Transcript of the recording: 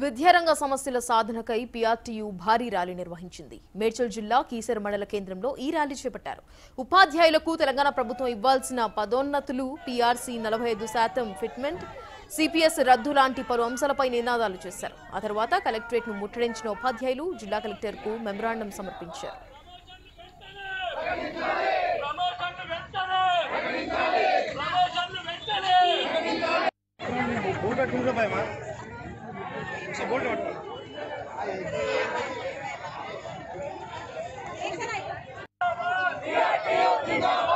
విద్యారంగ సమస్యల సాధనకై పీఆర్టీయూ భారీ ర్యాలీ నిర్వహించింది. మేడ్చల్ జిల్లా కీసర మండల కేంద్రంలో ఈ ర్యాలీ చేపట్టారు. ఉపాధ్యాయులకు తెలంగాణ ప్రభుత్వం ఇవ్వాల్సిన పదోన్నతులు పీఆర్సీ నలభై ఐదు శాతం ఫిట్మెంట్ సిపిఎస్ రద్దు లాంటి పలు అంశాలపై నినాదాలు చేశారు. ఆ తర్వాత కలెక్టరేట్ను ముట్టడించిన ఉపాధ్యాయులు జిల్లా కలెక్టర్కు మెమరాండం సమర్పించారు. सपोर्ट नॉट जिंदाबाद